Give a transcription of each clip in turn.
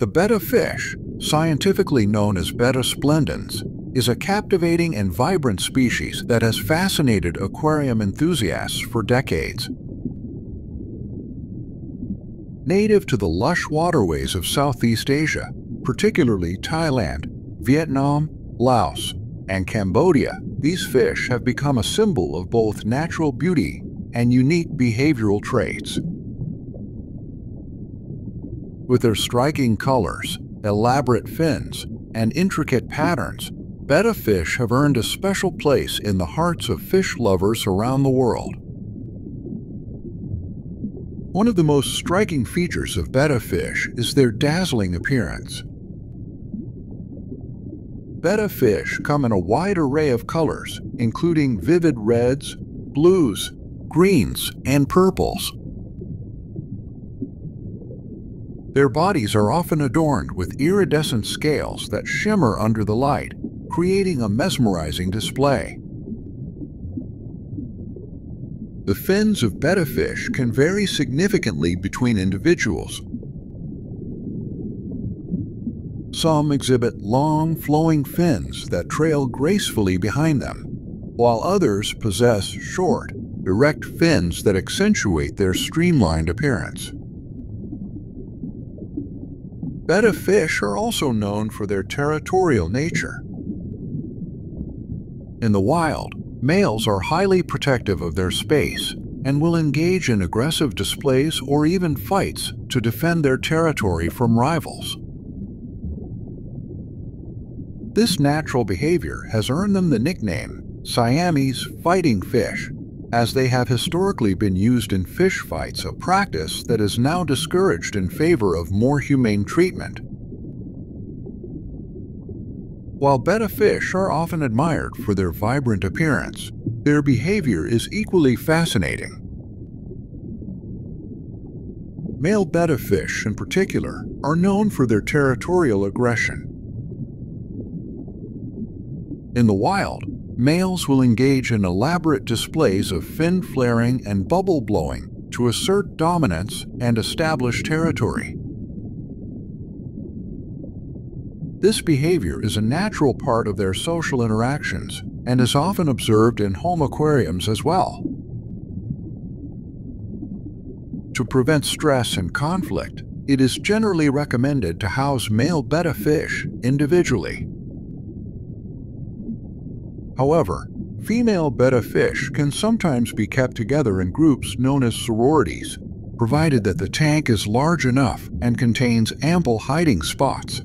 The betta fish, scientifically known as Betta splendens, is a captivating and vibrant species that has fascinated aquarium enthusiasts for decades. Native to the lush waterways of Southeast Asia, particularly Thailand, Vietnam, Laos, and Cambodia, these fish have become a symbol of both natural beauty and unique behavioral traits. With their striking colors, elaborate fins, and intricate patterns, betta fish have earned a special place in the hearts of fish lovers around the world. One of the most striking features of betta fish is their dazzling appearance. Betta fish come in a wide array of colors, including vivid reds, blues, greens, and purples. Their bodies are often adorned with iridescent scales that shimmer under the light, creating a mesmerizing display. The fins of betta fish can vary significantly between individuals. Some exhibit long, flowing fins that trail gracefully behind them, while others possess short, erect fins that accentuate their streamlined appearance. Betta fish are also known for their territorial nature. In the wild, males are highly protective of their space and will engage in aggressive displays or even fights to defend their territory from rivals. This natural behavior has earned them the nickname Siamese fighting fish as they have historically been used in fish fights, a practice that is now discouraged in favor of more humane treatment. While betta fish are often admired for their vibrant appearance, their behavior is equally fascinating. Male betta fish, in particular, are known for their territorial aggression. In the wild, males will engage in elaborate displays of fin flaring and bubble blowing to assert dominance and establish territory. This behavior is a natural part of their social interactions and is often observed in home aquariums as well. To prevent stress and conflict, it is generally recommended to house male betta fish individually. However, female betta fish can sometimes be kept together in groups known as sororities, provided that the tank is large enough and contains ample hiding spots.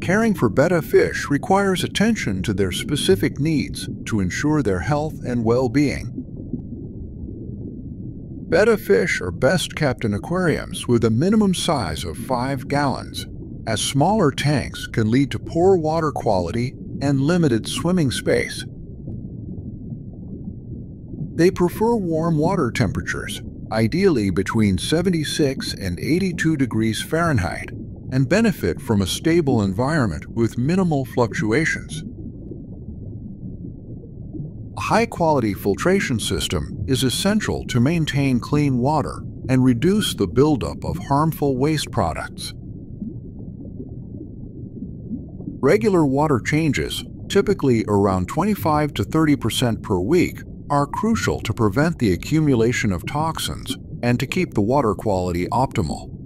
Caring for betta fish requires attention to their specific needs to ensure their health and well-being. Betta fish are best kept in aquariums with a minimum size of 5 gallons as smaller tanks can lead to poor water quality and limited swimming space. They prefer warm water temperatures, ideally between 76 and 82 degrees Fahrenheit, and benefit from a stable environment with minimal fluctuations. A high-quality filtration system is essential to maintain clean water and reduce the buildup of harmful waste products. Regular water changes, typically around 25 to 30% per week, are crucial to prevent the accumulation of toxins and to keep the water quality optimal.